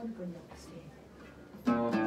Pon Production. Thank